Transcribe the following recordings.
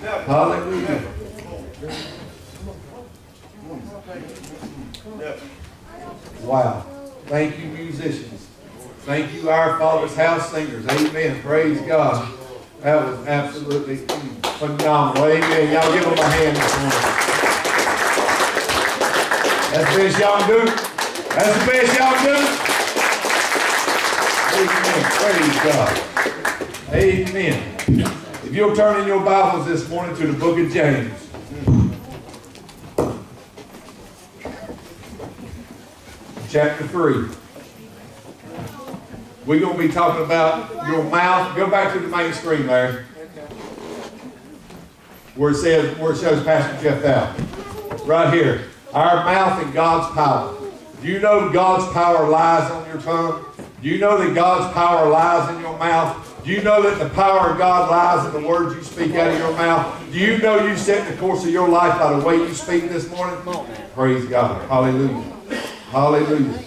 Hallelujah. Wow. Thank you, musicians. Thank you, our Father's house singers. Amen. Praise God. That was absolutely phenomenal. Amen. Y'all give them a hand this morning. That's the best y'all do. That's the best y'all do. Amen. Praise God. Amen. If you'll turn in your Bibles this morning to the book of James. Chapter 3. We're going to be talking about your mouth. Go back to the main screen there. Where it says, where it shows Pastor Jeff Dowell. Right here. Our mouth and God's power. Do you know God's power lies on your tongue? Do you know that God's power lies in your mouth? Do you know that the power of God lies in the words you speak out of your mouth? Do you know you set the course of your life by the way you speak this morning? Praise God. Hallelujah. Hallelujah.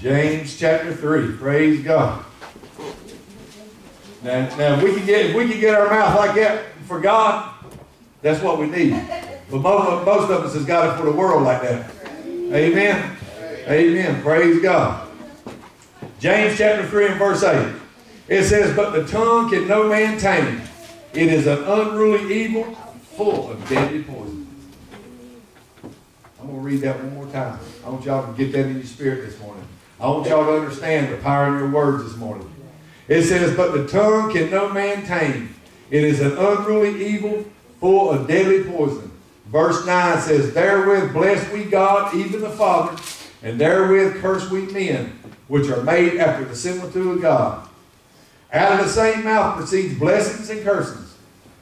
James chapter 3. Praise God. Now, now if we can get if we can get our mouth like that for God, that's what we need. But most, most of us has got it for the world like that. Amen. Amen. Praise God. James chapter 3 and verse 8. It says, But the tongue can no man tame. It is an unruly evil full of deadly poison. I'm going to read that one more time. I want y'all to get that in your spirit this morning. I want y'all to understand the power in your words this morning. It says, But the tongue can no man tame. It is an unruly evil full of deadly poison. Verse 9 says, Therewith bless we God, even the Father, and therewith curse we men, which are made after the similitude of God. Out of the same mouth proceeds blessings and cursings.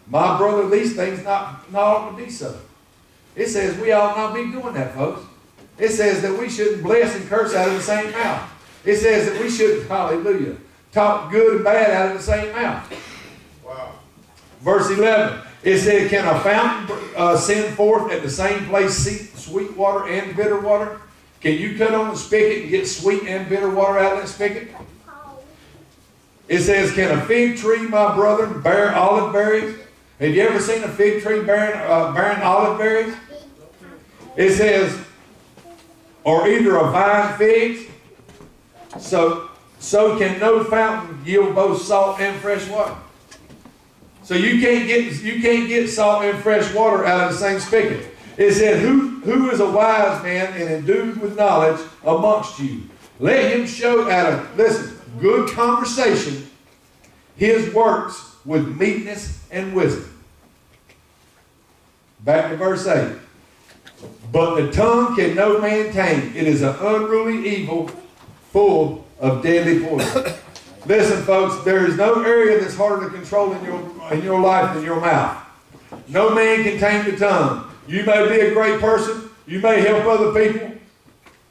My brother, these things not, not ought to be so. It says we ought not be doing that, folks. It says that we shouldn't bless and curse out of the same mouth. It says that we shouldn't, hallelujah, talk good and bad out of the same mouth. Wow. Verse 11. It said, Can a fountain uh, send forth at the same place sweet water and bitter water? Can you cut on the spigot and get sweet and bitter water out of that spigot? It says, Can a fig tree, my brother, bear olive berries? Have you ever seen a fig tree bearing, uh, bearing olive berries? It says, or either a vine figs. So, so can no fountain yield both salt and fresh water. So you can't get you can't get salt and fresh water out of the same spigot. It said, who, who is a wise man and endued with knowledge amongst you? Let him show out of, listen, good conversation his works with meekness and wisdom. Back to verse 8. But the tongue can no man tame. It is an unruly evil full of deadly poison. Listen, folks, there is no area that's harder to control in your, in your life than your mouth. No man can tame the tongue. You may be a great person. You may help other people.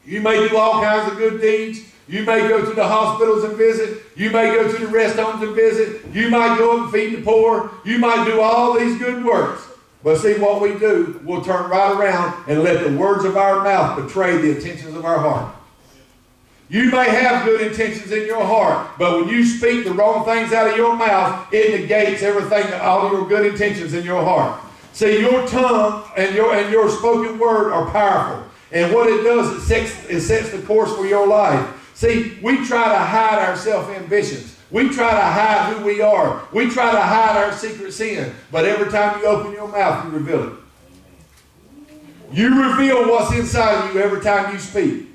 You may do all kinds of good deeds. You may go to the hospitals and visit. You may go to the rest homes and visit. You might go and feed the poor. You might do all these good works. But see what we do, we'll turn right around and let the words of our mouth betray the intentions of our heart. You may have good intentions in your heart, but when you speak the wrong things out of your mouth, it negates everything, all your good intentions in your heart. See, your tongue and your, and your spoken word are powerful. And what it does, it sets, it sets the course for your life. See, we try to hide our self-ambitions. We try to hide who we are. We try to hide our secret sin. But every time you open your mouth, you reveal it. You reveal what's inside of you every time you speak.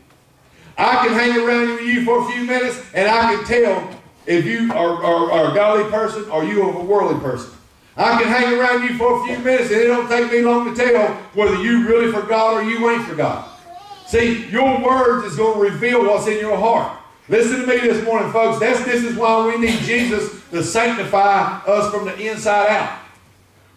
I can hang around with you for a few minutes and I can tell if you are, are, are a godly person or you are a worldly person. I can hang around you for a few minutes and it don't take me long to tell whether you really for God or you ain't for God. See, your words is going to reveal what's in your heart. Listen to me this morning, folks. That's, this is why we need Jesus to sanctify us from the inside out.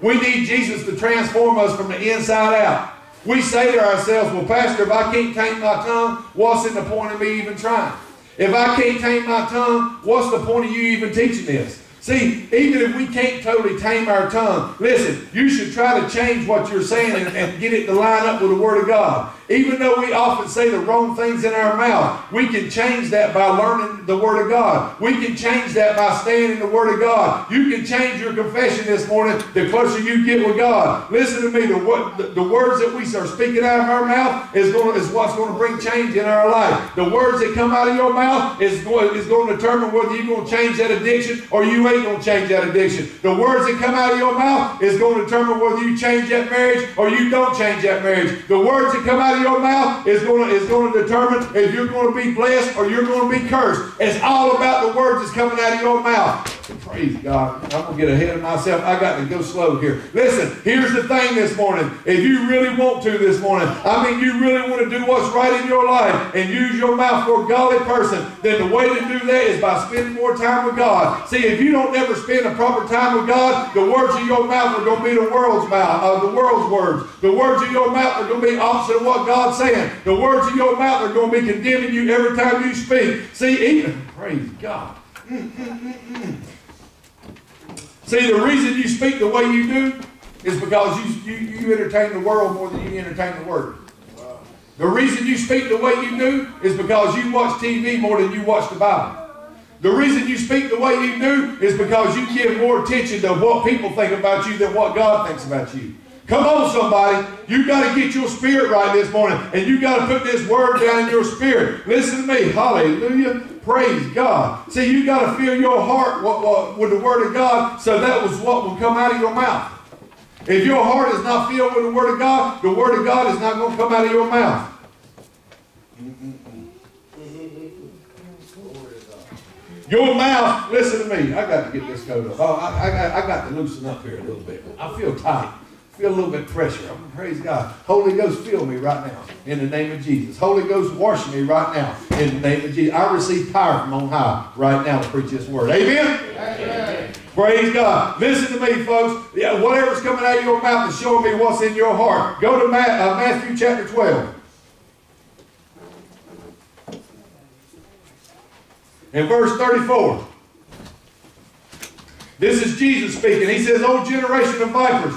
We need Jesus to transform us from the inside out. We say to ourselves, well, Pastor, if I can't tame my tongue, what's in the point of me even trying? If I can't tame my tongue, what's the point of you even teaching this? See, even if we can't totally tame our tongue, listen, you should try to change what you're saying and, and, get it to line up with the Word of God. Even though we often say the wrong things in our mouth, we can change that by learning the Word of God. We can change that by staying in the Word of God. You can change your confession this morning the closer you get with God. Listen to me, the, the, words that we are speaking out of our mouth is, going, is what's going to bring change in our life. The words that come out of your mouth is going, is going to determine whether you're going to change that addiction or you ain't going to change that addiction. The words that come out of your mouth is going to determine whether you change that marriage or you don't change that marriage. The words that come out of your mouth is going to, is going to determine if you're going to be blessed or you're going to be cursed. It's all about the words that's coming out of your mouth. Praise God. I'm going to get ahead of myself. I got to go slow here. Listen, here's the thing this morning. If you really want to this morning, I mean, you really want to do what's right in your life and use your mouth for a godly person, then the way to do that is by spending more time with God. See, if you don't ever spend a proper time with God, the words of your mouth are going to be the world's mouth, uh, the world's words. The words of your mouth are going to be opposite of what God's saying. The words of your mouth are going to be condemning you every time you speak. See, even, praise God. See, the reason you speak the way you do is because you, you, you entertain the world more than you entertain the Word. The reason you speak the way you do is because you watch TV more than you watch the Bible. The reason you speak the way you do is because you give more attention to what people think about you than what God thinks about you. Come on, somebody. You got to get your spirit right this morning, and you got to put this word down in your spirit. Listen to me. Hallelujah. Praise God. See, you got to fill your heart with the Word of God, so that was what will come out of your mouth. If your heart is not filled with the Word of God, the Word of God is not going to come out of your mouth. Your mouth, listen to me. I got to get this coat up. Oh, I, I, I got to loosen up here a little bit. I feel tight feel a little bit pressure. I'm praise God. Holy Ghost, fill me right now in the name of Jesus. Holy Ghost, wash me right now in the name of Jesus. I receive power from on high right now to preach this word. Amen? Amen. Praise God. Listen to me, folks. Yeah, whatever's coming out of your mouth is showing me what's in your heart. Go to uh, Matthew chapter 12. In verse 34. This is Jesus speaking. He says, O generation of vipers,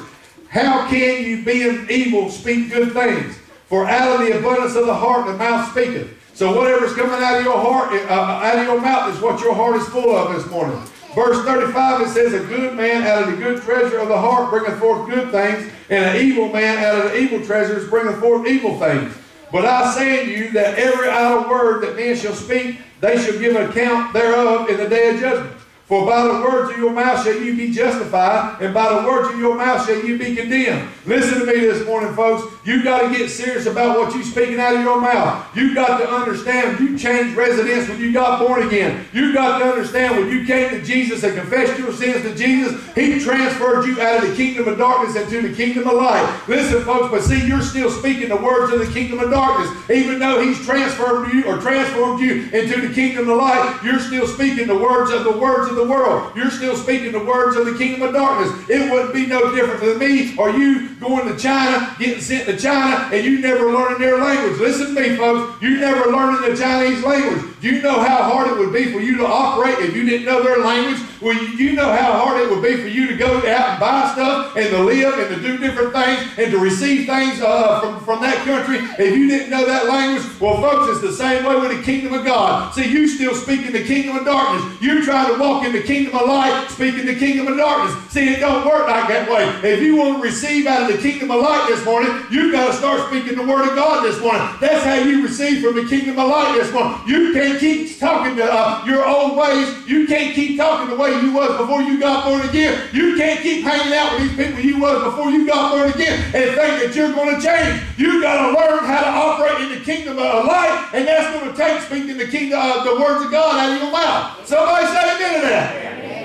how can you, being evil, speak good things? For out of the abundance of the heart the mouth speaketh. So whatever's coming out of your heart, uh, out of your mouth is what your heart is full of this morning. Verse 35, it says, A good man out of the good treasure of the heart bringeth forth good things, and an evil man out of the evil treasures bringeth forth evil things. But I say unto you that every idle word that men shall speak, they shall give an account thereof in the day of judgment. For by the words of your mouth shall you be justified, and by the words of your mouth shall you be condemned. Listen to me this morning, folks. You've got to get serious about what you're speaking out of your mouth. You've got to understand you changed residence when you got born again. You've got to understand when you came to Jesus and confessed your sins to Jesus, He transferred you out of the kingdom of darkness and into the kingdom of light. Listen, folks, but see, you're still speaking the words of the kingdom of darkness. Even though He's transferred you or transformed you into the kingdom of light, you're still speaking the words of the words of the world. You're still speaking the words of the kingdom of darkness. It wouldn't be no different than me or you going to China, getting sent to China, and you never learning their language. Listen to me, folks. You never learning the Chinese language. Do you know how hard it would be for you to operate if you didn't know their language? Well, you, you know how hard it would be for you to go out and buy stuff and to live and to do different things and to receive things uh, from, from that country if you didn't know that language? Well, folks, it's the same way with the kingdom of God. See, you still speaking the kingdom of darkness. You're trying to walk in the kingdom of light, speaking the kingdom of darkness. See, it don't work like that way. If you want to receive out of the kingdom of light this morning, you've got to start speaking the word of God this morning. That's how you receive from the kingdom of light this morning. You can't keep talking to uh, your old ways. You can't keep talking the way you was before you got born again. You can't keep hanging out with these people you was before you got born again and think that you're going to change. You got to learn how to operate in the kingdom of light, and that's going to take speaking the kingdom, uh, the words of God out of your mouth. Somebody say amen to that.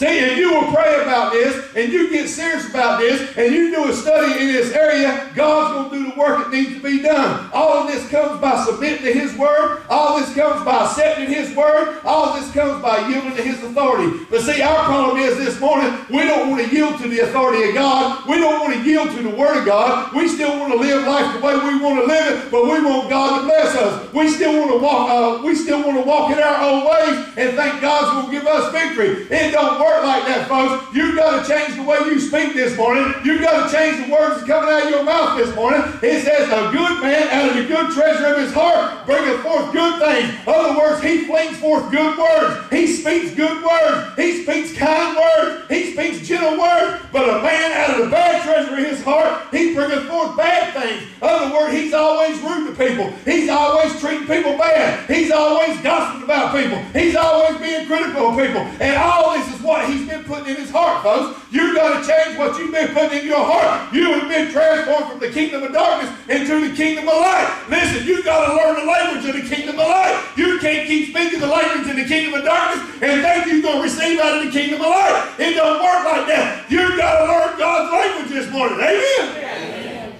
See, if you will pray about this and you get serious about this and you do a study in this area, God's going to do the work that needs to be done. All of this comes by submitting to His Word. All this comes by accepting His Word. All this comes by yielding to His authority. But see, our problem is this morning, we don't want to yield to the authority of God. We don't want to yield to the Word of God. We still want to live life the way we want to live it, but we want God to bless us. We still want to walk, uh, we still want to walk in our own ways and think God's going to give us victory. It don't work like that, folks. You've got to change the way you speak this morning. You've got to change the words that's coming out of your mouth this morning. It says, a good man out of the good treasure of his heart bringeth forth good things. In other words, he flings forth good words. He speaks good words. He speaks kind words. He speaks gentle words. But a man out of the bad treasure of his heart, he bringeth forth bad things. In other words, he's always rude to people. He's always treating people bad. He's always gossiping about people. He's always being critical of people. And all this is what he's been putting in his heart, folks. You've got to change what you've been putting in your heart. You have been transformed from the kingdom of darkness into the kingdom of light. Listen, you've got to learn the language of the kingdom of light. You can't keep speaking the language in the kingdom of darkness and think you're going to receive out of the kingdom of light. It don't work like that. You've got to learn God's language this morning. Amen. Amen.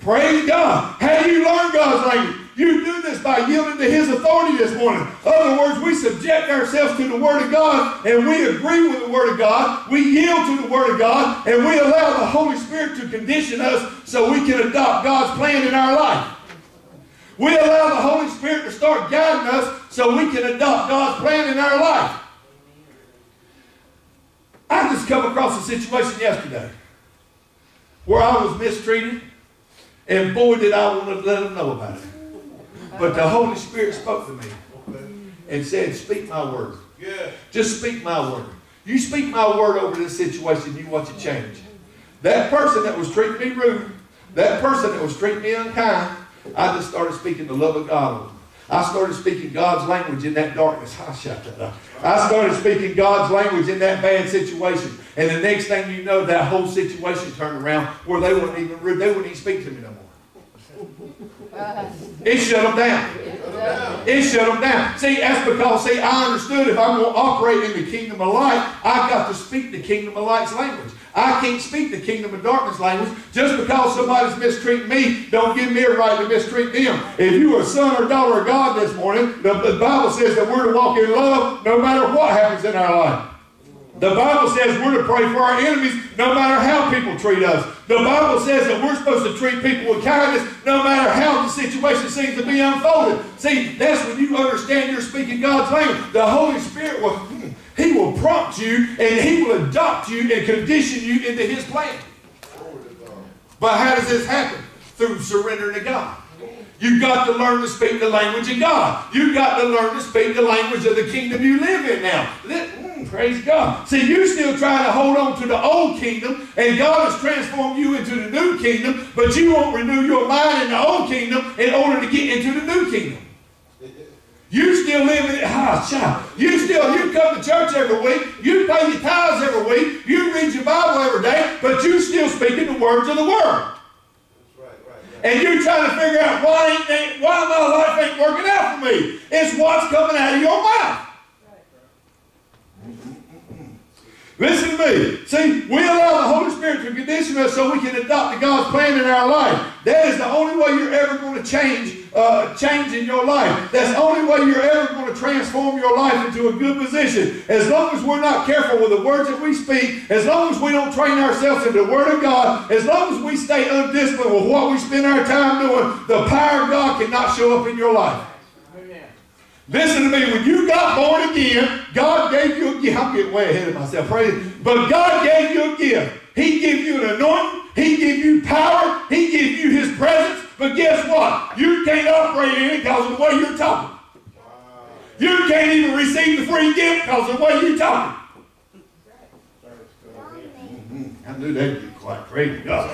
Praise God. Have you learned God's language? You do this by yielding to His authority this morning. In other words, we subject ourselves to the Word of God and we agree with the Word of God. We yield to the Word of God and we allow the Holy Spirit to condition us so we can adopt God's plan in our life. We allow the Holy Spirit to start guiding us so we can adopt God's plan in our life. I just come across a situation yesterday where I was mistreated, and boy, did I want to let them know about it. But the Holy Spirit spoke to me and said, Speak my word. Just speak my word. You speak my word over this situation, you watch it change. That person that was treating me rude, that person that was treating me unkind, I just started speaking the love of God I started speaking God's language in that darkness. House chat that. up. I started speaking God's language in that bad situation. And the next thing you know, that whole situation turned around where they wouldn't even they wouldn't even speak to me no more. It shut them down. It shut them down. See, that's because, see, I understood if I'm going to operate in the kingdom of light, I've got to speak the kingdom of light's language. I can't speak the kingdom of darkness language. Just because somebody's mistreating me, don't give me a right to mistreat them. If you are a son or daughter of God this morning, the, the Bible says that we're to walk in love no matter what happens in our life. The Bible says we're to pray for our enemies no matter how people treat us. The Bible says that we're supposed to treat people with kindness no matter how the situation seems to be unfolded. See, that's when you understand you're speaking God's language. The Holy Spirit will, hmm, He will prompt you and He will adopt you and condition you into His plan. But how does this happen? Through surrendering to God. You've got to learn to speak the language of God. You've got to learn to speak the language of the kingdom you live in now. Praise God. See, you're still trying to hold on to the old kingdom, and God has transformed you into the new kingdom, but you won't renew your mind in the old kingdom in order to get into the new kingdom. You still live in it. Ah, child. You still, you come to church every week. You pay your tithes every week. You read your Bible every day, but you still speaking the words of the Word. And you're trying to figure out why, ain't, why my life ain't working out for me. It's what's coming out of your mouth. Listen to me. See, we allow the Holy Spirit to condition us so we can adopt God's plan in our life. That is the only way you're ever going to change, uh, change in your life. That's the only way you're ever going to transform your life into a good position. As long as we're not careful with the words that we speak, as long as we don't train ourselves in the Word of God, as long as we stay undisciplined with what we spend our time doing, the power of God cannot show up in your life. Listen to me. When you got born again, God gave you a gift. I'm getting way ahead of myself. Praise. But God gave you a gift. He gave you an anointing. He gave you power. He gave you His presence. But guess what? You can't operate in it because of the way you're talking. You can't even receive the free gift because of the way you're talking. I knew that'd be quite crazy. God.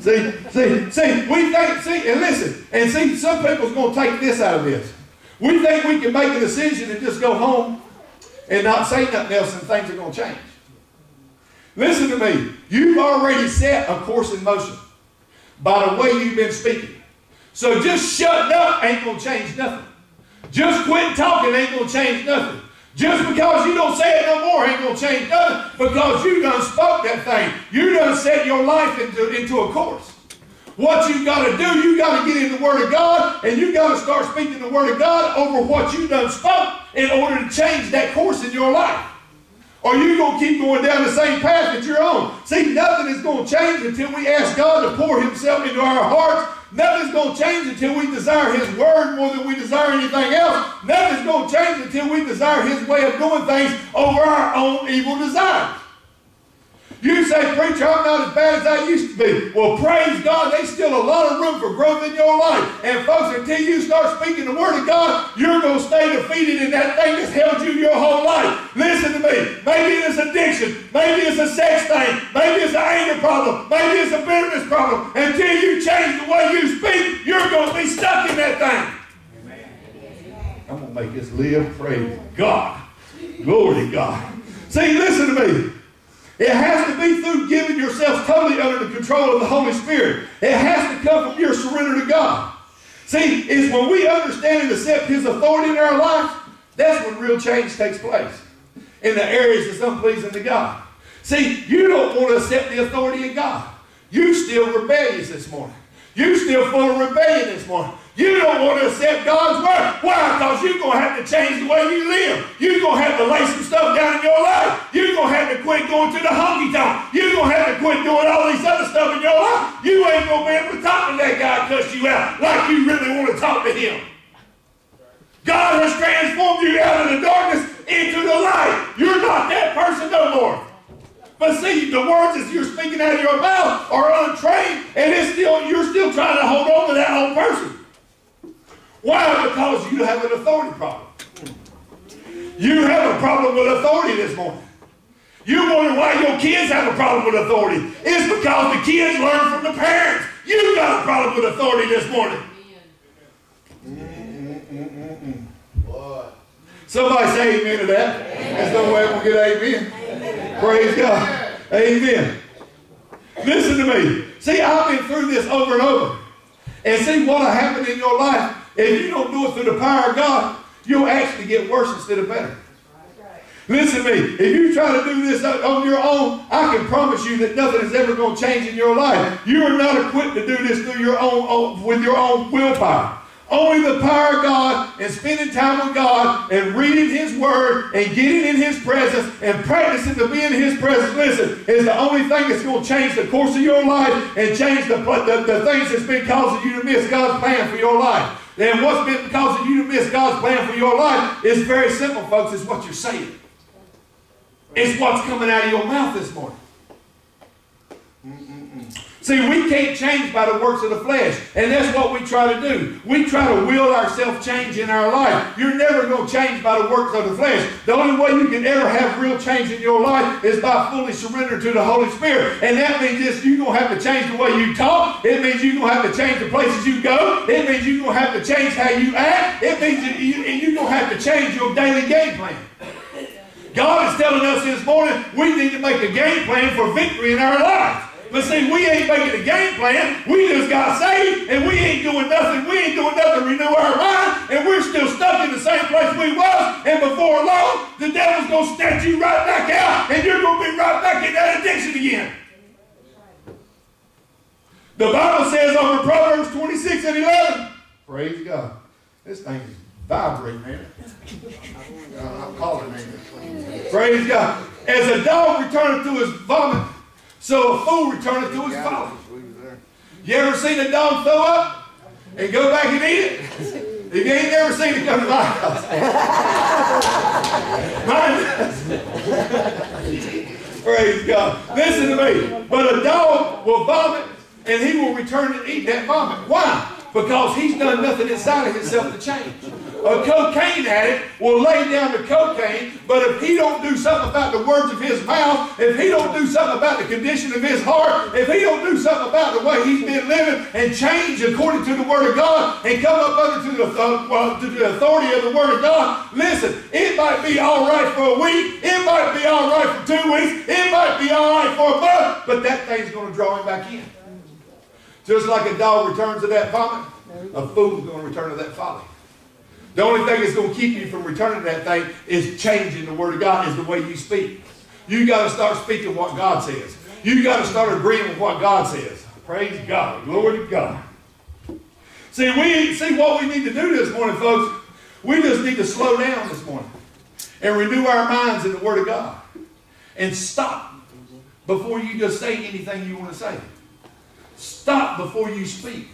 See, see, see, we think, see, and listen, and see, some people's going to take this out of this. We think we can make a decision and just go home and not say nothing else and things are going to change. Listen to me. You've already set a course in motion by the way you've been speaking. So just shutting up ain't going to change nothing. Just quit talking ain't going to change nothing. Just because you don't say it no more ain't going to change nothing because you done spoke that thing. You done set your life into, into a course. What you've got to do, you've got to get in the Word of God and you've got to start speaking the Word of God over what you done spoke in order to change that course in your life. Or you're going to keep going down the same path that you're on. See, nothing is going to change until we ask God to pour Himself into our hearts Nothing's going to change until we desire His Word more than we desire anything else. Nothing's going to change until we desire His way of doing things over our own evil desires. You say, preacher, I'm not as bad as I used to be. Well, praise God, there's still a lot of room for growth in your life. And folks, until you start speaking the word of God, you're going to stay defeated in that thing that's held you your whole life. Listen to me. Maybe it's addiction. Maybe it's a sex thing. Maybe it's an anger problem. Maybe it's a bitterness problem. Until you change the way you speak, you're going to be stuck in that thing. I'm going to make this live. Praise God. Glory to God. See, listen to me. It has to be through giving yourself totally under the control of the Holy Spirit. It has to come from your surrender to God. See, it's when we understand and accept His authority in our life, that's when real change takes place in the areas that's unpleasing to God. See, you don't want to accept the authority of God. You still rebellious this morning. You still full of rebellion this morning. You don't want to accept God's word. Why? Because you're going to have to change the way you live. You're going to have to lay some stuff down in your life. You're going to have to quit going to the honky tonk. You're going to have to quit doing all these other stuff in your life. You ain't going to be able to talk to that guy cuss you out like you really want to talk to him. God has transformed you out of the darkness into the light. You're not that person no more. But see, the words that you're speaking out of your mouth are untrained, and it's still you're still trying to hold on to that old person. Why? Because you have an authority problem. You have a problem with authority this morning. You wonder why your kids have a problem with authority. It's because the kids learn from the parents. You got a problem with authority this morning. Somebody say amen to that. There's no way I'm going to get amen. Praise God. Amen. Listen to me. See, I've been through this over and over. And see what will happen in your life if you don't do it through the power of God, you'll actually get worse instead of better. Listen to me. If you try to do this on your own, I can promise you that nothing is ever going to change in your life. You are not equipped to do this through your own with your own willpower. Only the power of God and spending time with God and reading His Word and getting in His presence and practicing to be in His presence, listen, is the only thing that's going to change the course of your life and change the, the, the things that's been causing you to miss God's plan for your life. And what's been causing you to miss God's plan for your life is very simple, folks. It's what you're saying. It's what's coming out of your mouth this morning. See, we can't change by the works of the flesh. And that's what we try to do. We try to will ourselves change in our life. You're never going to change by the works of the flesh. The only way you can ever have real change in your life is by fully surrender to the Holy Spirit. And that means this, you're going to have to change the way you talk. It means you're going to have to change the places you go. It means you're going to have to change how you act. It means you, you're going to have to change your daily game plan. God is telling us this morning we need to make a game plan for victory in our life. But see, we ain't making a game plan. We just got saved, and we ain't doing nothing. We ain't doing nothing to renew our mind, and we're still stuck in the same place we was. And before long, the devil's going to snatch you right back out, and you're going to be right back in that addiction again. The Bible says over Proverbs 26 and 11, praise God. This thing is vibrating, man. I'm calling it. Praise God. As a dog returneth to his vomit, so a fool returneth to his folly. You ever seen a dog throw up and go back and eat it? If you ain't never seen it, come to my house. Praise God. Listen to me. But a dog will vomit and he will return and eat that vomit. Why? Because he's done nothing inside of himself to change. A cocaine addict will lay down the cocaine, but if he don't do something about the words of his mouth, if he don't do something about the condition of his heart, if he don't do something about the way he's been living and change according to the Word of God and come up under to the, uh, to the authority of the Word of God, listen, it might be all right for a week, it might be all right for two weeks, it might be all right for a month, but that thing's going to draw him back in. Just like a dog returns to that vomit, a fool's going to return to that folly. The only thing that's going to keep you from returning to that thing is changing the Word of God, is the way you speak. You got to start speaking what God says. You got to start agreeing with what God says. Praise God. Glory to God. See, we see what we need to do this morning, folks. We just need to slow down this morning and renew our minds in the Word of God. And stop before you just say anything you want to say. Stop before you speak.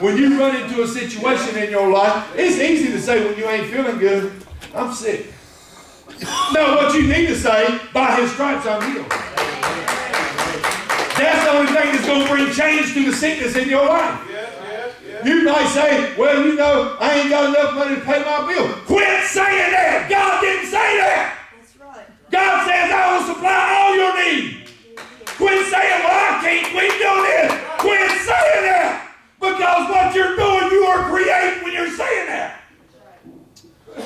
When you run into a situation in your life, it's easy to say when you ain't feeling good, I'm sick. No, what you need to say, by his stripes I'm healed. That's the only thing that's going to bring change to the sickness in your life. You might say, well, you know, I ain't got enough money to pay my bill. Quit saying that. God didn't say that. That's right. God says, I will supply all your needs. Quit saying, well, I can't quit doing this. Quit saying that. Because what you're doing, you are creating when you're saying that.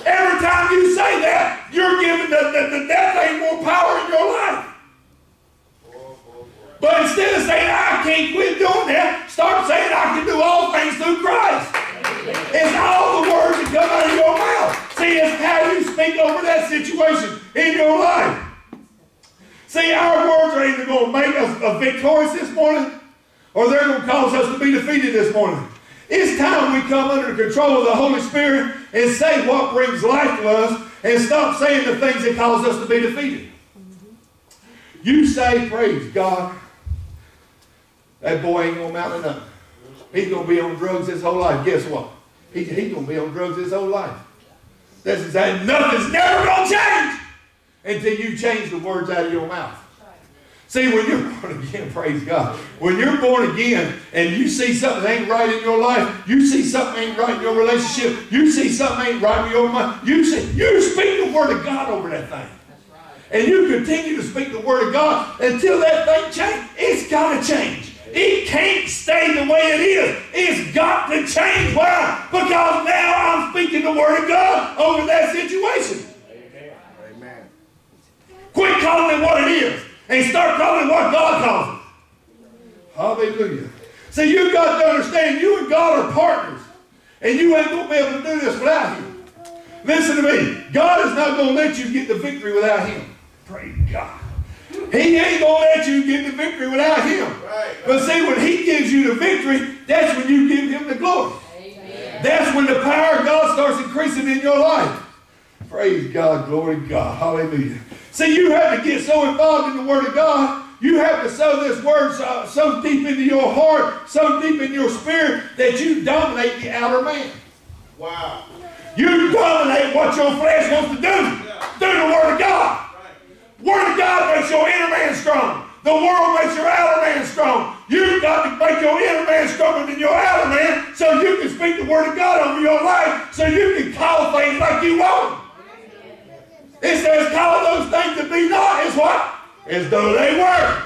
Every time you say that, you're giving the, the, the death more power in your life. But instead of saying, I can't quit doing that, start saying, I can do all things through Christ. It's all the words that come out of your mouth. See, it's how you speak over that situation in your life. See, our words are either going to make us victorious this morning or they're going to cause us to be defeated this morning. It's time we come under the control of the Holy Spirit and say what brings life to us and stop saying the things that cause us to be defeated. You say, praise God, that boy ain't going to amount to nothing. He's going to be on drugs his whole life. Guess what? He, he's going to be on drugs his whole life. That's exactly, nothing's never going to change until you change the words out of your mouth. See, when you're born again, praise God. When you're born again and you see something ain't right in your life, you see something ain't right in your relationship, you see something ain't right in your mind, you see, you speak the word of God over that thing. And you continue to speak the word of God until that thing changes. It's got to change. It can't stay the way it is. It's got to change. Why? Because now I'm speaking the word of God over that situation. Amen. Quit calling it what it is and start calling it what God calls it. Hallelujah. See, you've got to understand you and God are partners. And you ain't going to be able to do this without Him. Listen to me. God is not going to let you get the victory without Him. Praise God. He ain't going to let you get the victory without Him. Right. But see, when He gives you the victory, that's when you give Him the glory. Amen. That's when the power of God starts increasing in your life. Praise God, glory God, hallelujah. See, you have to get so involved in the Word of God. You have to sow this Word so, so deep into your heart, so deep in your spirit, that you dominate the outer man. Wow. You dominate what your flesh wants to do yeah. through the Word of God. Right. Word of God makes your inner man strong. The world makes your outer man strong. You've got to make your inner man stronger than your outer man so you can speak the Word of God over your life so you can call things like you want it says, call those things to be not as what? As though they were.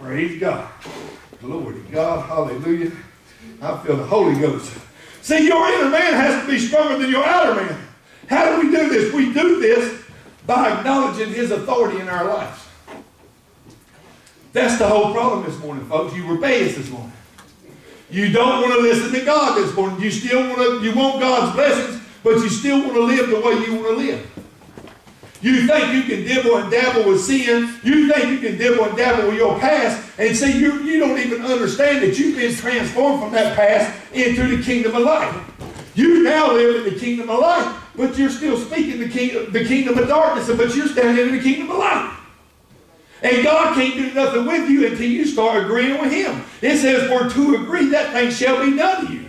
Praise God. Glory to God. Hallelujah. I feel the Holy Ghost. See, your inner man has to be stronger than your outer man. How do we do this? We do this by acknowledging his authority in our lives. That's the whole problem this morning, folks. You rebellious this morning. You don't want to listen to God this morning. You still want to, you want God's blessings, but you still want to live the way you want to live. You think you can dibble and dabble with sin. You think you can dibble and dabble with your past. And see, you, you don't even understand that you've been transformed from that past into the kingdom of life. You now live in the kingdom of light, but you're still speaking the, king, the kingdom of darkness, but you're standing in the kingdom of light. And God can't do nothing with you until you start agreeing with Him. It says, For to agree, that thing shall be done to you.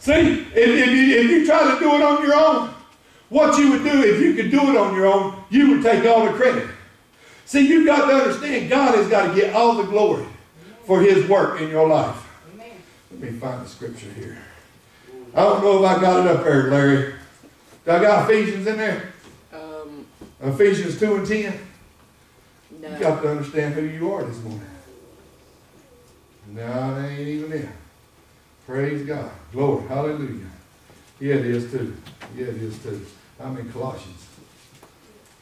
See, if, if, you, if you try to do it on your own, what you would do if you could do it on your own, you would take all the credit. See, you've got to understand God has got to get all the glory for his work in your life. Amen. Let me find the scripture here. I don't know if I got it up there, Larry. Do I got Ephesians in there? Um, Ephesians 2 and 10? No. You got to understand who you are this morning. No, it ain't even there. Praise God. Glory. Hallelujah. Yeah, it is too. Yeah, it is too. I'm in Colossians.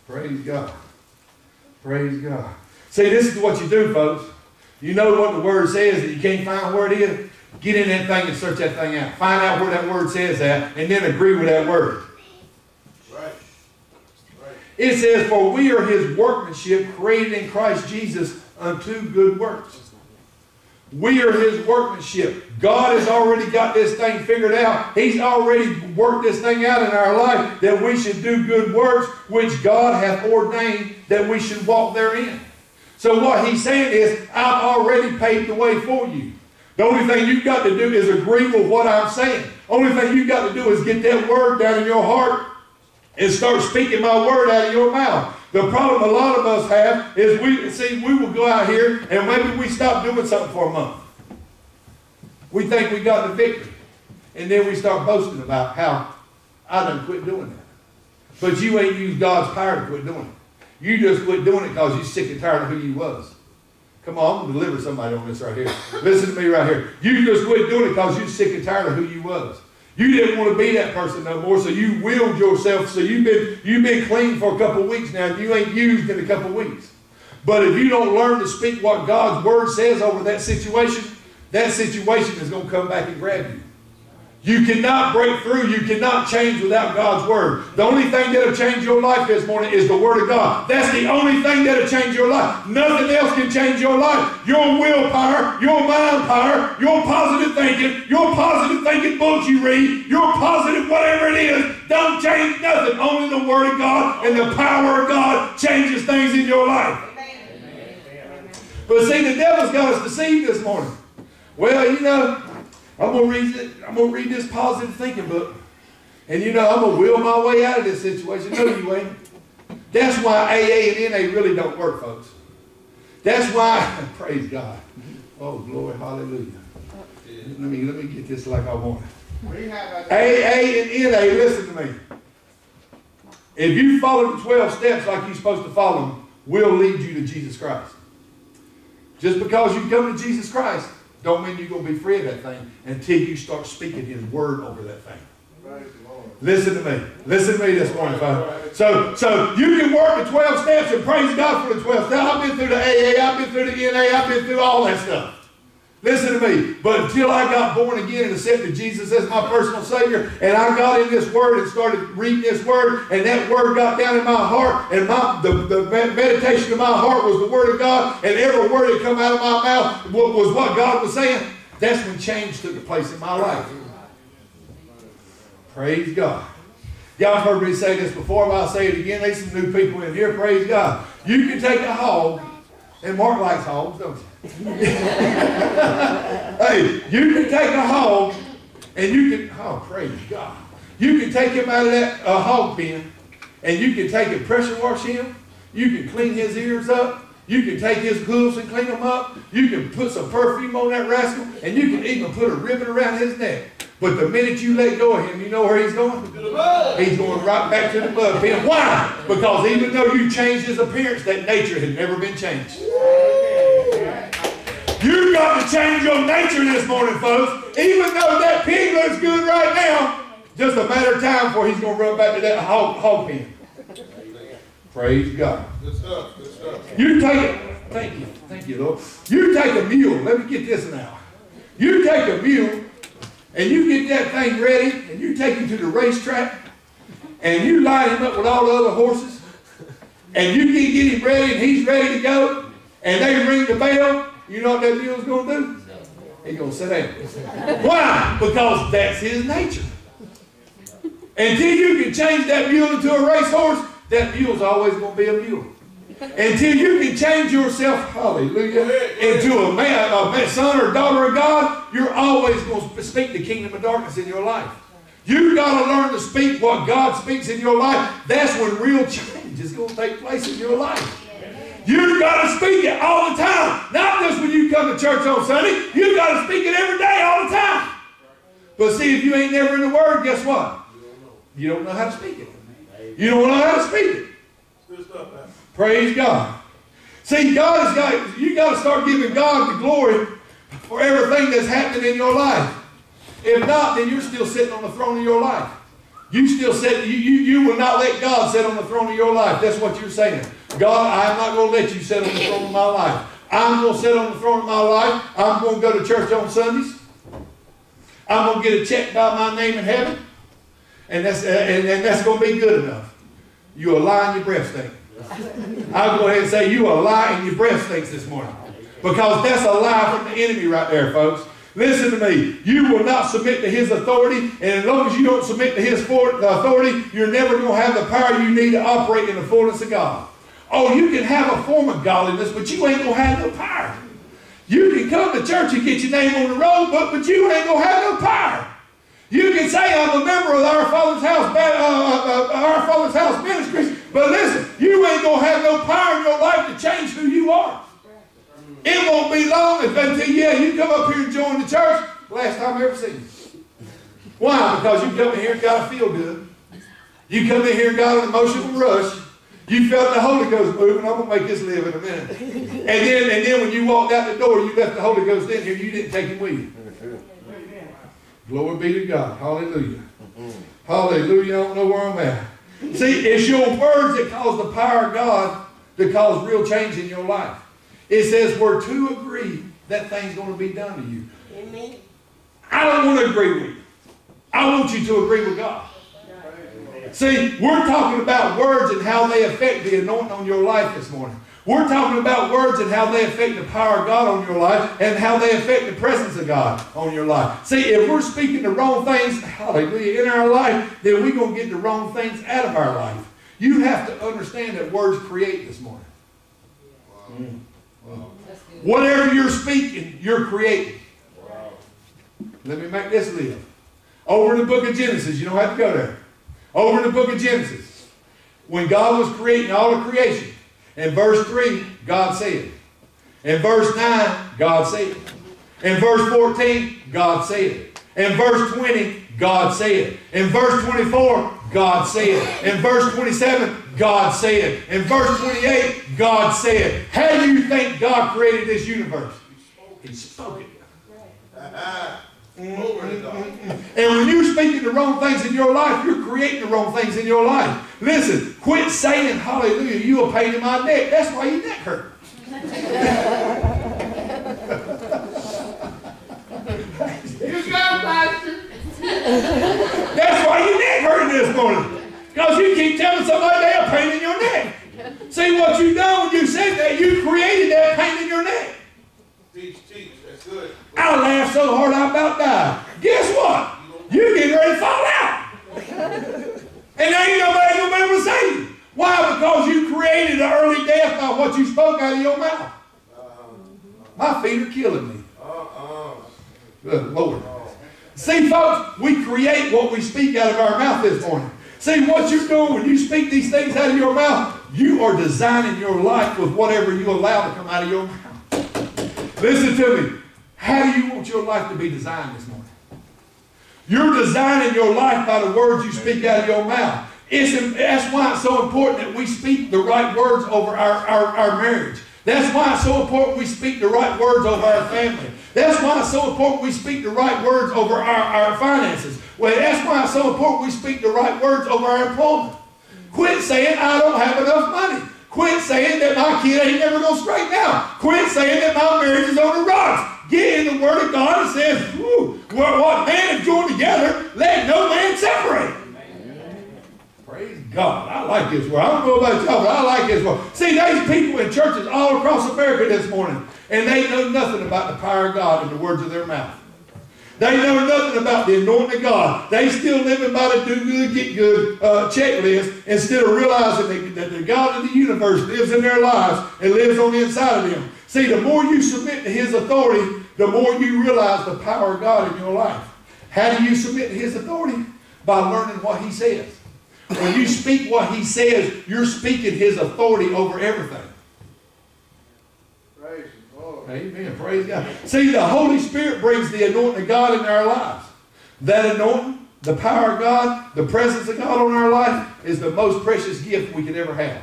Praise God. Praise God. See, this is what you do, folks. You know what the word says and you can't find where it is. Get in that thing and search that thing out. Find out where that word says that and then agree with that word. Right. right. It says, For we are his workmanship created in Christ Jesus unto good works we are his workmanship. God has already got this thing figured out. He's already worked this thing out in our life that we should do good works which God hath ordained that we should walk therein. So what he's saying is, I've already paved the way for you. The only thing you've got to do is agree with what I'm saying. Only thing you've got to do is get that word down in your heart and start speaking my word out of your mouth. The problem a lot of us have is we see we will go out here and maybe we stop doing something for a month. We think we got the victory. And then we start boasting about how I done quit doing that. But you ain't used God's power to quit doing it. You just quit doing it because you're sick and tired of who you was. Come on, I'm going to deliver somebody on this right here. Listen to me right here. You just quit doing it because you're sick and tired of who you was. You didn't want to be that person no more, so you willed yourself. So you've been you've been clean for a couple weeks now, and you ain't used in a couple weeks. But if you don't learn to speak what God's word says over that situation, that situation is going to come back and grab you. You cannot break through. You cannot change without God's Word. The only thing that'll change your life this morning is the Word of God. That's the only thing that'll change your life. Nothing else can change your life. Your willpower, your mind power, your positive thinking, your positive thinking books you read, your positive whatever it is, don't change nothing. Only the Word of God and the power of God changes things in your life. But see, the devil's got us deceived this morning. Well, you know, I'm gonna read it, I'm gonna read this positive thinking book. And you know, I'm gonna will my way out of this situation. No, you ain't. That's why AA and NA really don't work, folks. That's why, praise God. Oh, glory, hallelujah. Let me let me get this like I want it. AA and NA, listen to me. If you follow the 12 steps like you're supposed to follow them, will lead you to Jesus Christ. Just because you come to Jesus Christ don't mean you're going to be free of that thing until you start speaking his word over that thing. Listen to me. Listen to me this morning, folks. So, so you can work the 12 steps and praise God for the 12 steps. I've been through the AA, I've been through the NA, I've been through all that stuff. Listen to me. But until I got born again and accepted Jesus as my personal Savior, and I got in this Word and started reading this Word, and that Word got down in my heart, and my, the, the meditation of my heart was the Word of God, and every word that come out of my mouth was what God was saying, that's when change took place in my life. Praise God. Y'all heard me say this before, but I'll say it again. There's some new people in here. Praise God. You can take a hog, and Mark likes hogs, don't you? hey, you can take a hog and you can, oh, praise God. You can take him out of that uh, hog pen and you can take and pressure wash him. You can clean his ears up. You can take his hooves and clean them up. You can put some perfume on that rascal and you can even put a ribbon around his neck. But the minute you let go of him, you know where he's going? He's going right back to the blood pen. Why? Because even though you changed his appearance, that nature had never been changed. You've got to change your nature this morning, folks. Even though that pig looks good right now, just a matter of time before he's going to run back to that hog, hog pen. Praise God. Good stuff. Good stuff. You take it. Thank you. Thank you, Lord. You take a mule. Let me get this now. You take a mule and you get that thing ready and you take him to the racetrack and you line him up with all the other horses and you can get him ready and he's ready to go and they ring the bell you know what that mule's going to do? He's going to sit down. Why? Because that's his nature. Until you can change that mule into a racehorse, that mule's always going to be a mule. Until you can change yourself, hallelujah, into a man, a son or daughter of God, you're always going to speak the kingdom of darkness in your life. You've got to learn to speak what God speaks in your life. That's when real change is going to take place in your life. You've got to speak it all the time. Not just when you come to church on Sunday. You've got to speak it every day, all the time. But see, if you ain't never in the Word, guess what? You don't know how to speak it. You don't know how to speak it. Praise God. See, God has got, you got to start giving God the glory for everything that's happening in your life. If not, then you're still sitting on the throne of your life. You still sit, you, you, you will not let God sit on the throne of your life. That's what you're saying. God, I'm not going to let you sit on the throne of my life. I'm going to sit on the throne of my life. I'm going to go to church on Sundays. I'm going to get a check by my name in heaven. And that's, uh, and, and that's going to be good enough. You lying your breath. I'll go ahead and say you are lying your breath stinks this morning. Because that's a lie from the enemy right there, folks. Listen to me. You will not submit to his authority, and as long as you don't submit to his authority, you're never going to have the power you need to operate in the fullness of God. Oh, you can have a form of godliness, but you ain't going to have no power. You can come to church and get your name on the road book, but you ain't going to have no power. You can say, I'm a member of our Father's House, uh, uh, uh, our Father's House Ministries, but listen, you ain't to have no power in your life to change who you are. It won't be long if until, yeah, you come up here and join the church, last time I ever seen you. Why? Because you come in here and got to feel good. You come in here and got an emotional rush. You felt the Holy Ghost moving. I'm gonna make this live in a minute. And then, and then when you walked out the door, you left the Holy Ghost in here. You didn't take him with you. Glory be to God. Hallelujah. Hallelujah. I don't know where I'm at. See, it's your words that cause the power of God to cause real change in your life. It says, where two agree, that thing's going to be done to you. Amen. I don't want to agree with you. I want you to agree with God. See, we're talking about words and how they affect the anointing on your life this morning. We're talking about words and how they affect the power of God on your life and how they affect the presence of God on your life. See, if we're speaking the wrong things, hallelujah, in our life, then we're going to get the wrong things out of our life. You have to understand that words create this morning. Wow. Mm. Wow. Whatever you're speaking, you're creating. Wow. Let me make this live. Over in the book of Genesis, you don't have to go there. Over in the book of Genesis, when God was creating all of creation, in verse 3, God said. In verse 9, God said. In verse 14, God said. In verse 20, God said. In verse 24, God said. In verse 27, God said. In verse 28, God said. How do you think God created this universe? He spoke it. And when you're speaking the wrong things in your life, you're creating the wrong things in your life. Listen, quit saying hallelujah, you a pain in my neck. That's why your neck hurt. you go, Pastor. That's why your neck hurting this morning. Because you keep telling somebody they a pain in your neck. See what you done when you said that, you created that pain in your neck. Teach, teach. I laughed so hard I about died. Guess what? You're getting ready to fall out. and ain't nobody gonna be able to save you. Why? Because you created an early death by what you spoke out of your mouth. My feet are killing me. Good Lord. See, folks, we create what we speak out of our mouth this morning. See, what you're doing when you speak these things out of your mouth, you are designing your life with whatever you allow to come out of your mouth. Listen to me. How do you want your life to be designed this morning? You're designing your life by the words you speak out of your mouth. It's, that's why it's so important that we speak the right words over our, our, our marriage. That's why it's so important we speak the right words over our family. That's why it's so important we speak the right words over our, our finances. Well, that's why it's so important we speak the right words over our employment. Quit saying, I don't have enough money. Quit saying that my kid ain't never going to straighten out. Quit saying that my marriage is on the rocks. Get in the Word of God and says, what man has joined together, let no man separate. Praise God. I like this word. I don't know about y'all, but I like this word. See, there's people in churches all across America this morning, and they know nothing about the power of God in the words of their mouth. They know nothing about the anointing of God. They still living by the do good, get good uh, checklist instead of realizing that the God of the universe lives in their lives and lives on the inside of them. See, the more you submit to His authority, the more you realize the power of God in your life. How do you submit to His authority? By learning what He says. When you speak what He says, you're speaking His authority over everything. Praise God. Amen. Praise God. See, the Holy Spirit brings the anointing of God in our lives. That anointing, the power of God, the presence of God on our life is the most precious gift we could ever have.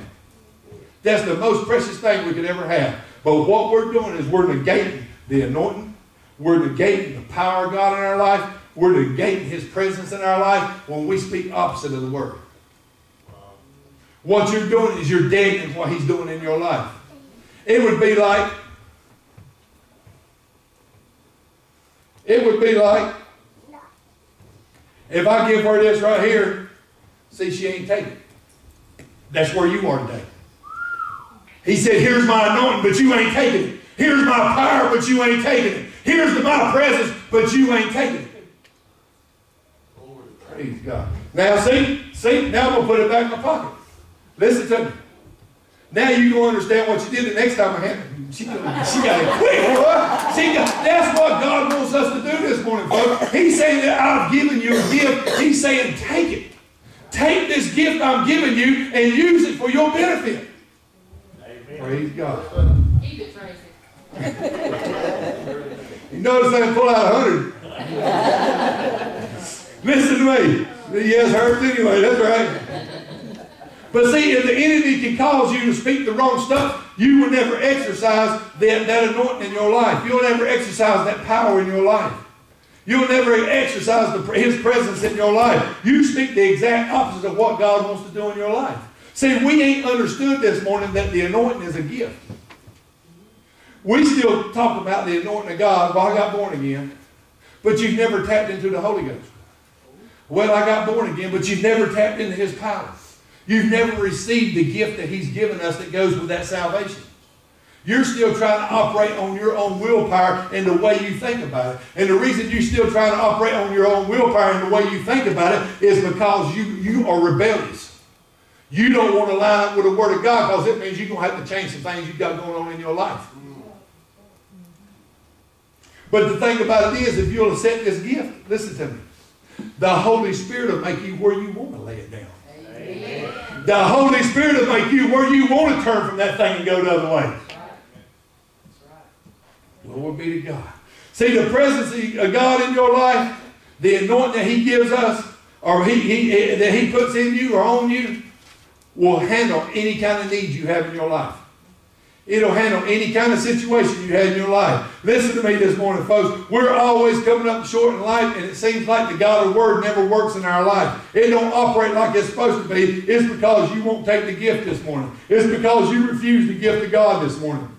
That's the most precious thing we could ever have. But what we're doing is we're negating the anointing. We're negating the power of God in our life. We're negating His presence in our life when we speak opposite of the Word. What you're doing is you're deadening what He's doing in your life. It would be like, it would be like, if I give her this right here, see, she ain't taking it. That's where you are today. He said, Here's my anointing, but you ain't taking it. Here's my power, but you ain't taking it. Here's my presence, but you ain't taking it. Praise God. Now, see, see, now I'm going to put it back in my pocket. Listen to me. Now you gonna understand what you did the next time I had she, she got it quick, boy. She got, that's what God wants us to do this morning, folks. He's saying that I've given you a gift. He's saying, take it. Take this gift I'm giving you and use it for your benefit. Praise God. Keep it, Tracie. you notice I pull out a hundred. Listen to me. Yes, hurts anyway. That's right. But see, if the enemy can cause you to speak the wrong stuff, you will never exercise that, that anointing in your life. You'll never exercise that power in your life. You'll never exercise the, His presence in your life. You speak the exact opposite of what God wants to do in your life. See, we ain't understood this morning that the anointing is a gift. We still talk about the anointing of God. Well, I got born again. But you've never tapped into the Holy Ghost. Well, I got born again, but you've never tapped into His power. You've never received the gift that He's given us that goes with that salvation. You're still trying to operate on your own willpower and the way you think about it. And the reason you're still trying to operate on your own willpower and the way you think about it is because you, you are rebellious. You don't want to line up with the Word of God because it means you're going to have to change some things you've got going on in your life. But the thing about it is, if you'll accept this gift, listen to me. The Holy Spirit will make you where you want to lay it down. The Holy Spirit will make you where you want to turn from that thing and go the other way. Lord be to God. See, the presence of God in your life, the anointing that He gives us, or he, he, eh, that He puts in you or on you, will handle any kind of need you have in your life. It'll handle any kind of situation you had in your life. Listen to me this morning, folks. We're always coming up short in life, and it seems like the God of the Word never works in our life. It don't operate like it's supposed to be. It's because you won't take the gift this morning. It's because you refuse the gift of God this morning.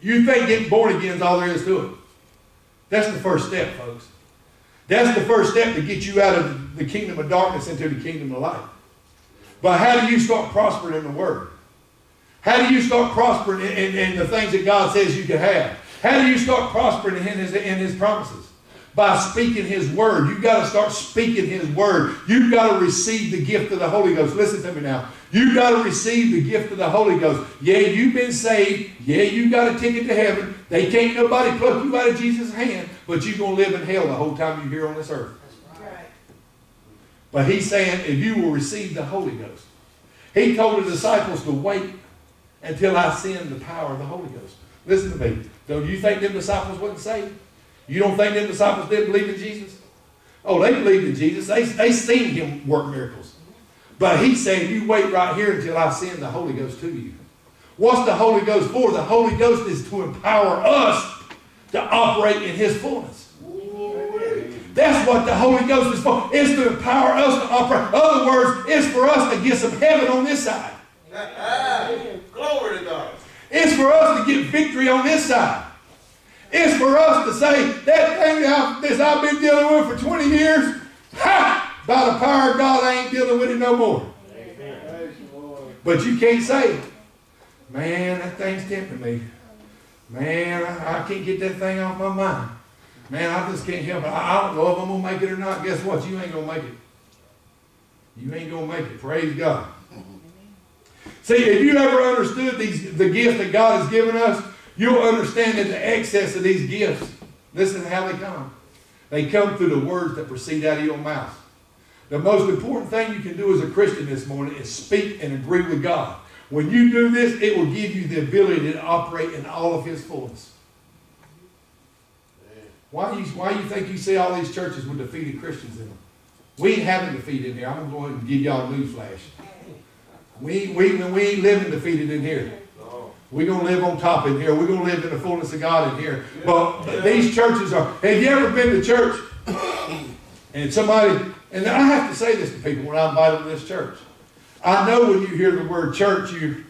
You think getting born again is all there is to it. That's the first step, folks. That's the first step to get you out of the kingdom of darkness into the kingdom of light. But how do you start prospering in the Word? How do you start prospering in, in, in, the things that God says you can have? How do you start prospering in His, in his promises? By speaking His Word. You've got to start speaking His Word. You've got to receive the gift of the Holy Ghost. Listen to me now. You've got to receive the gift of the Holy Ghost. Yeah, you've been saved. Yeah, you got a ticket to heaven. They can't nobody pluck you out of Jesus' hand, but you're going to live in hell the whole time you're here on this earth. But he's saying if you will receive the Holy Ghost. He told the disciples to wait until I send the power of the Holy Ghost. Listen to me. Don't you think them disciples wasn't saved? You don't think them disciples didn't believe in Jesus? Oh, they believed in Jesus. They, they seen him work miracles. But he's saying, you wait right here until I send the Holy Ghost to you. What's the Holy Ghost for? The Holy Ghost is to empower us to operate in his fullness. That's what the Holy Ghost is for. It's to empower us to operate. In other words, it's for us to get some heaven on this side. Glory to God. It's for us to get victory on this side. It's for us to say, that thing that I've been dealing with for 20 years, ha! By the power of God, I ain't dealing with it no more. Amen. But you can't say, man, that thing's tempting me. Man, I, I, can't get that thing off my mind. Man, I just can't help it. I, don't know if I'm going to make it or not. Guess what? You ain't going to make it. You ain't going to make it. Praise God. See, if you ever understood these, the gift that God has given us, you'll understand that the excess of these gifts, listen to how they come. They come through the words that proceed out of your mouth. The most important thing you can do as a Christian this morning is speak and agree with God. When you do this, it will give you the ability to operate in all of His fullness. Why do you, why do you think you see all these churches with defeated Christians in them? We ain't having defeat in here. I'm going to give y'all a news flash. We, we, we ain't living defeated in here. We're going to live on top in here. We're going to live in the fullness of God in here. But these churches are, have you ever been to church and somebody, and I have to say this to people when I invite them to this church. I know when you hear the word church, you,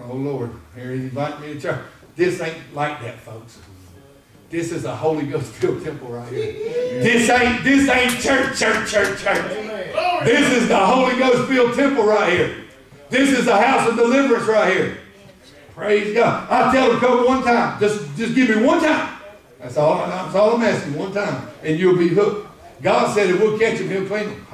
oh Lord, here he invite me to church. This ain't like that, folks. This is a Holy Ghost filled temple right here. This ain't this ain't church, church, church, church. This is the Holy Ghost filled temple right here. This is a house of deliverance right here. Praise God. I tell them come one time. Just, just give me one time. That's all, that's all I'm asking, one time. And you'll be hooked. God said if we'll catch him, he'll clean him.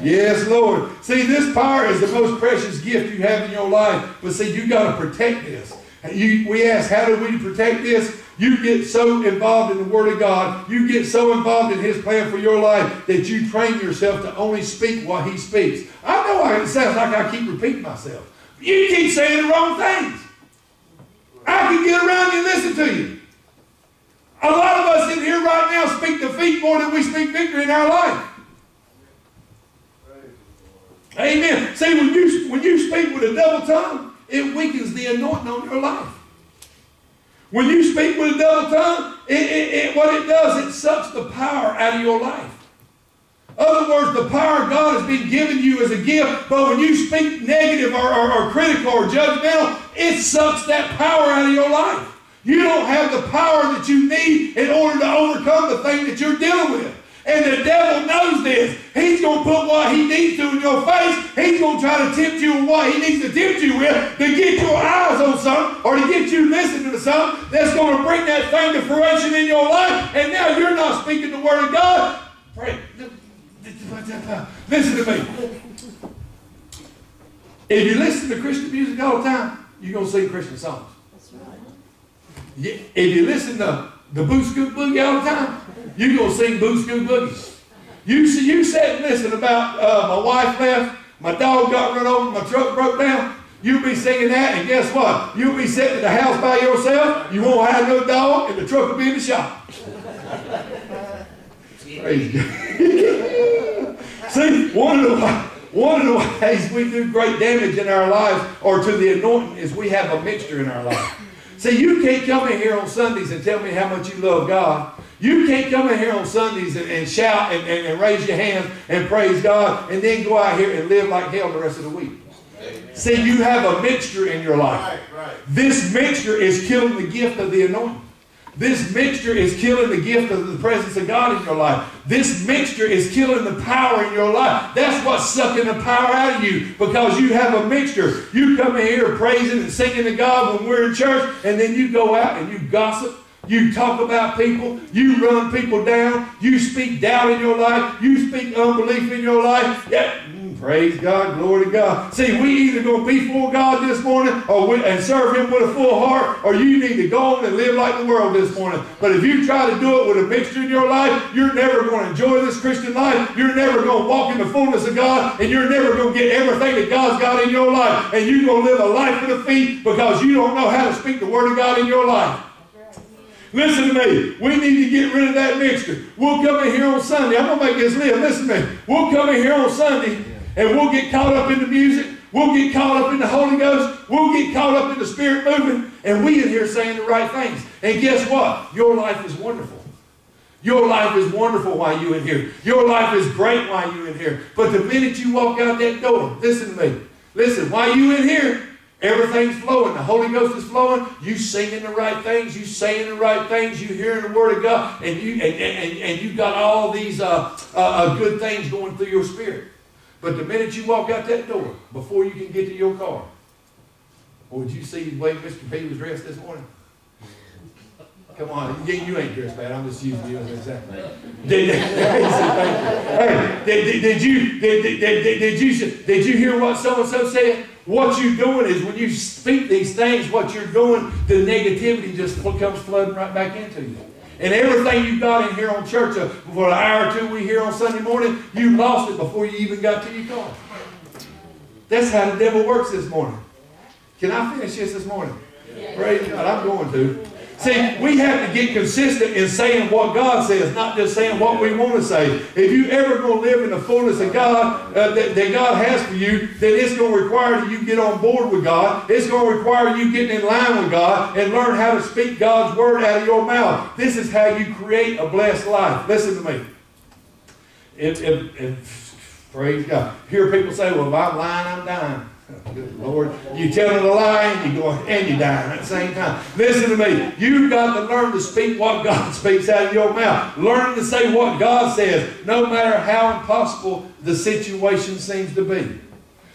Yes, Lord. See, this power is the most precious gift you have in your life. But see, you got to protect this. You, we ask, how do we protect this? You get so involved in the Word of God, you get so involved in His plan for your life that you train yourself to only speak what He speaks. I know I, it sounds like I keep repeating myself. You keep saying the wrong things. I can get around you and listen to you. A lot of us in here right now speak defeat more than we speak victory in our life. Amen. See, when you, when you speak with a double tongue, it weakens the anointing on your life. When you speak with a double tongue, it, it, it, what it does, it sucks the power out of your life. Other words, the power of God has been given you as a gift, but when you speak negative or, or, or critical or judgmental, it sucks that power out of your life. You don't have the power that you need in order to overcome the thing that you're dealing with. And the devil knows this. He's going to put what he needs to in your face. He's going to try to tempt you with what he needs to tempt you with to get your eyes on something or to get you listening to something that's going to bring that thing to fruition in your life. And now you're not speaking the word of God. Pray. Listen to me. If you listen to Christian music all the time, you're going to sing Christian songs. That's right. If you listen to the Boot Scootin' Boogie all the time, you're going to sing Boot Scootin' Boogie. You, you said listen about uh, my wife left, my dog got run over, my truck broke down. You'll be singing that, and guess what? You'll be sitting in the house by yourself. You won't have no dog, and the truck will be in the shop. See, one of the one of the ways we do great damage in our lives or to the anointing is we have a mixture in our life. See, you can't come in here on Sundays and tell me how much you love God. You can't come in here on Sundays and, and shout and, and, and, raise your hands and praise God and then go out here and live like hell the rest of the week. Amen. See, you have a mixture in your life. Right, right. This mixture is killing the gift of the anointing. This mixture is killing the gift of the presence of God in your life. This mixture is killing the power in your life. That's what's sucking the power out of you because you have a mixture. You come in here praising and singing to God when we're in church, and then you go out and you gossip. You talk about people. You run people down. You speak doubt in your life. You speak unbelief in your life. Yeah, Praise God, glory to God. See, we either going to be for God this morning or we, and serve Him with a full heart, or you need to go on and live like the world this morning. But if you try to do it with a mixture in your life, you're never going to enjoy this Christian life. You're never going to walk in the fullness of God, and you're never going to get everything that God's got in your life. And you're going to live a life of defeat because you don't know how to speak the Word of God in your life. Listen to me. We need to get rid of that mixture. We'll come in here on Sunday. I'm going to make this live. Listen to me. We'll come in here on Sunday and we'll get caught up in the music. We'll get caught up in the Holy Ghost. We'll get caught up in the Spirit moving. And we in here saying the right things. And guess what? Your life is wonderful. Your life is wonderful while you in here. Your life is great while you in here. But the minute you walk out that door, listen to me. Listen, while you in here, everything's flowing. The Holy Ghost is flowing. You singing the right things. You saying the right things. You hearing the Word of God. And you, and, and, and you got all these uh, uh, uh good things going through your spirit. But the minute you walk out that door, before you can get to your car, would you see the way Mr. P was dressed this morning? Come on, you, you ain't dressed bad. I'm just using you as an example. Did, hey, did, did, you did, did, did, did you did you hear what so and so said? What you're doing is when you speak these things, what you're doing, the negativity just comes flooding right back into you. And everything you got in here on church uh, for an hour or two we hear on Sunday morning, you lost it before you even got to your car. That's how the devil works this morning. Can I finish this this morning? Praise God. I'm going to. See, we have to get consistent in saying what God says, not just saying what we want to say. If you ever going to live in the fullness of God uh, that, that, God has for you, then it's going to require that you get on board with God. It's going to require you getting in line with God and learn how to speak God's word out of your mouth. This is how you create a blessed life. Listen to me. If, praise God. Hear people say, well, if I'm lying, I'm dying. Good Lord. You telling a lie and you going and you dying at the same time. Listen to me. You've got to learn to speak what God speaks out of your mouth. Learn to say what God says, no matter how impossible the situation seems to be.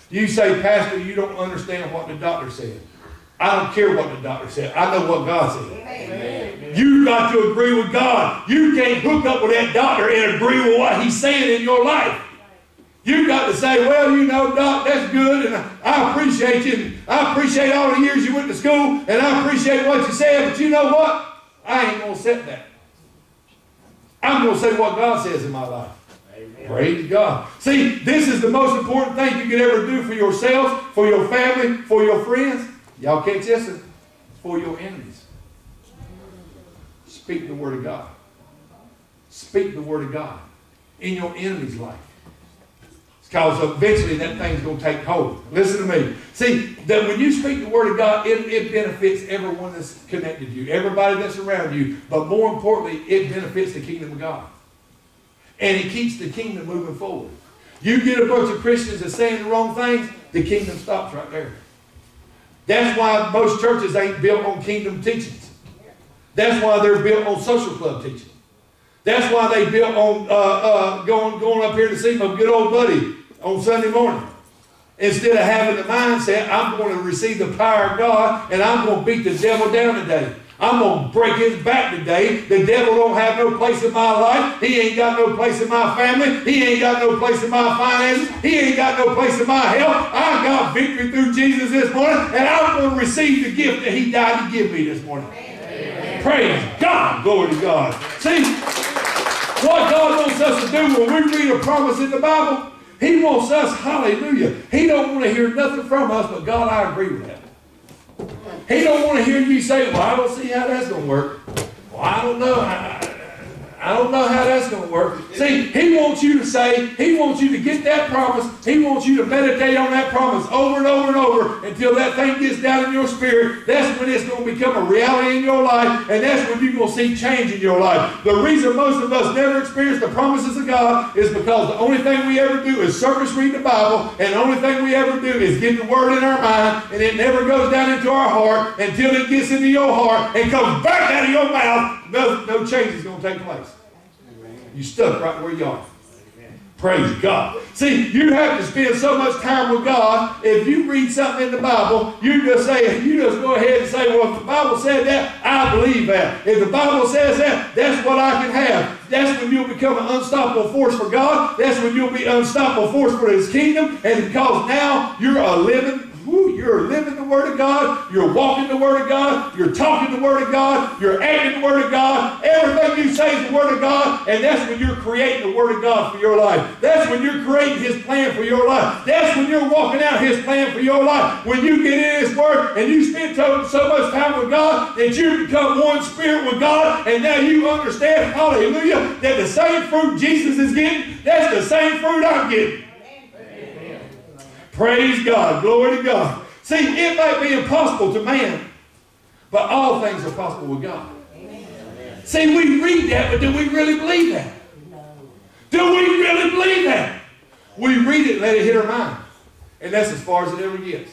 You say, Pastor, you don't understand what the doctor said. I don't care what the doctor said. I know what God said. You've got to agree with God. You can't hook up with that doctor and agree with what he's saying in your life. You've got to say, well, you know, Doc, that's good, and I appreciate you. I appreciate all the years you went to school, and I appreciate what you said, but you know what? I ain't going to accept that. I'm going to say what God says in my life. Amen. Praise God. See, this is the most important thing you can ever do for yourselves, for your family, for your friends. Y'all catch this? For your enemies. Speak the word of God. Speak the word of God in your enemy's life. Because eventually that thing's going to take hold. Listen to me. See, that when you speak the word of God, it, it benefits everyone that's connected to you, everybody that's around you. But more importantly, it benefits the kingdom of God. And it keeps the kingdom moving forward. You get a bunch of Christians that saying the wrong things, the kingdom stops right there. That's why most churches ain't built on kingdom teachings. That's why they're built on social club teaching. That's why they built on uh, uh, going, going up here to see my good old buddy on Sunday morning. Instead of having the mindset, I'm going to receive the power of God and I'm going to beat the devil down today. I'm going to break his back today. The devil don't have no place in my life. He ain't got no place in my family. He ain't got no place in my finances. He ain't got no place in my health. I got victory through Jesus this morning, and I'm going to receive the gift that he died to give me this morning. Amen. Praise God. Glory to God. See, what God wants us to do when we read a promise in the Bible, he wants us, hallelujah. He don't want to hear nothing from us, but God, I agree with that. He don't want to hear you say, well, I don't see how that's going to work. Well, I don't know. I, I don't know how that's going to work. See, he wants you to say, he wants you to get that promise. He wants you to meditate on that promise over and over and over until that thing gets down in your spirit. That's when it's going to become a reality in your life, and that's when you're going to see change in your life. The reason most of us never experience the promises of God is because the only thing we ever do is service read the Bible, and the only thing we ever do is get the word in our mind, and it never goes down into our heart until it gets into your heart and comes back out of your mouth no, no change is going to take place. You stuck right where you are. Praise God. See, you have to spend so much time with God. If you read something in the Bible, you just say, you just go ahead and say, well, if the Bible said that, I believe that. If the Bible says that, that's what I can have. That's when you'll become an unstoppable force for God. That's when you'll be unstoppable force for His kingdom. And because now you're a living you're living the Word of God. You're walking the Word of God. You're talking the Word of God. You're acting the Word of God. Everything you say is the Word of God. And that's when you're creating the Word of God for your life. That's when you're creating His plan for your life. That's when you're walking out His plan for your life. When you get in His Word and you spend so, much time with God that you become one spirit with God. And now you understand, hallelujah, that the same fruit Jesus is getting, that's the same fruit I'm getting. Praise God. Glory to God. See, it may be impossible to man, but all things are possible with God. Amen. See, we read that, but do we really believe that? No. Do we really believe that? We read it, let it hit our mind. And that's as far as it ever gets.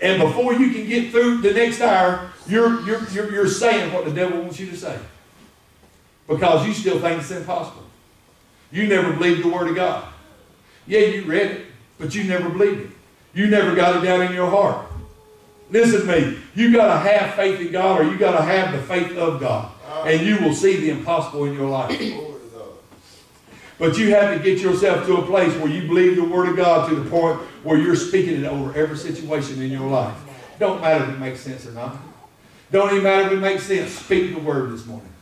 And before you can get through the next hour, you're, you're, you're, you're saying what the devil wants you to say. Because you still think it's impossible. You never believed the Word of God. Yeah, you read it. But you never believed it. You never got it down in your heart. Listen to me. You got to have faith in God or you got to have the faith of God. And you will see the impossible in your life. But you have to get yourself to a place where you believe the Word of God to the point where you're speaking it over every situation in your life. Don't matter if it makes sense or not. Don't even matter if it makes sense. Speak the Word this morning.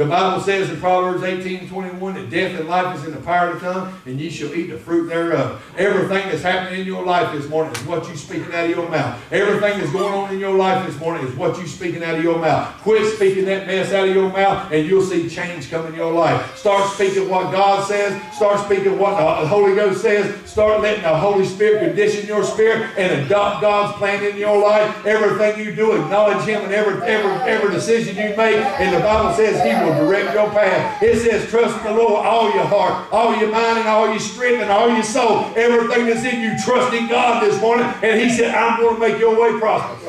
The Bible says in Proverbs 18 21 that death and life is in the power of the tongue, and ye shall eat the fruit thereof. Everything that's happening in your life this morning is what you speaking out of your mouth. Everything that's going on in your life this morning is what you speaking out of your mouth. Quit speaking that mess out of your mouth, and you'll see change come in your life. Start speaking what God says. Start speaking what the Holy Ghost says. Start letting the Holy Spirit condition your spirit and adopt God's plan in your life. Everything you do, acknowledge Him in every, every, every decision you make. And the Bible says He will direct your path. It says, trust in the Lord all your heart, all your mind, and all your strength, and all your soul. Everything that's in you, trust in God this morning. And He said, I'm going to make your way prosperous.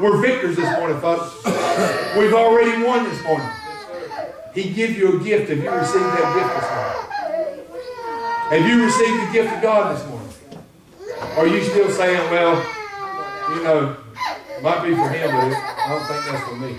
We're victors this morning, folks. We've already won this morning. He gives you a gift if you receive that gift this morning. Have you received the gift of God this morning? Are you still saying, well, You know, might be for him, but I don't think that's for me.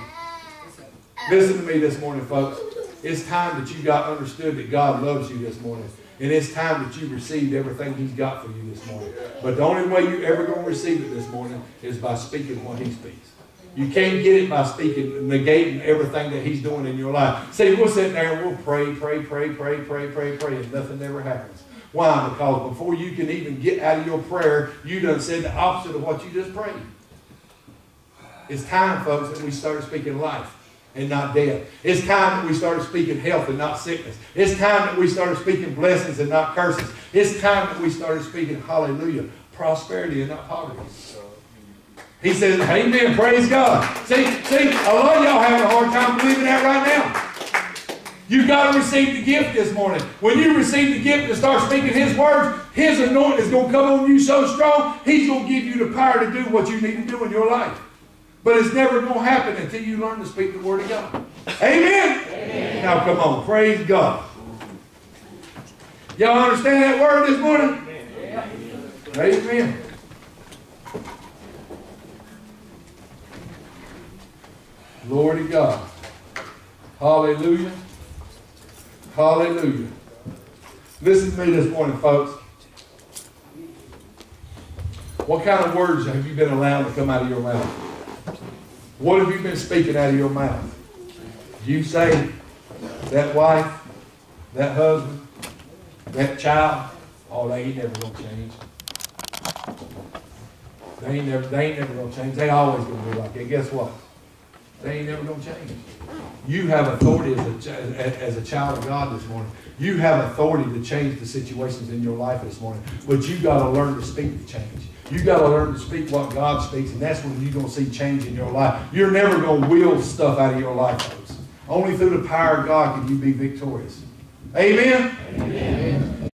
Listen to me this morning, folks. It's time that you got understood that God loves you this morning. And it's time that you received everything He's got for you this morning. But the only way you're ever going to receive it this morning is by speaking what He speaks. You can't get it by speaking, negating everything that He's doing in your life. See, we'll sit there and we'll pray, pray, pray, pray, pray, pray, pray, and nothing ever happens. Why? Because before you can even get out of your prayer, you done said the opposite of what you just prayed. It's time, folks, that we start speaking life and not death. It's time that we started speaking health and not sickness. It's time that we started speaking blessings and not curses. It's time that we started speaking hallelujah, prosperity and not poverty. He says, Amen, praise God. See, see, a lot of y'all having a hard time believing that right now. You've got to receive the gift this morning. When you receive the gift and start speaking His words, His anointing is going to come on you so strong, He's going to give you the power to do what you need to do in your life. But it's never going to happen until you learn to speak the Word of God. Amen? Amen. Now come on, praise God. Y'all understand that word this morning? Amen. Amen. Glory to God. Hallelujah. Hallelujah. Listen to me this morning, folks. What kind of words have you been allowed to come out of your mouth? What have you been speaking out of your mouth? You say that wife, that husband, that child, oh, they ain't never gonna change. They ain't never, they ain't never gonna change. They always gonna be like that. Guess what? They ain't never gonna change. You have authority as a, as a child of God this morning. You have authority to change the situations in your life this morning. But you got to learn to speak the change. You got to learn to speak what God speaks, and that's when you're going to see change in your life. You're never going to will stuff out of your life, folks. Only through the power of God can you be victorious. Amen? Amen.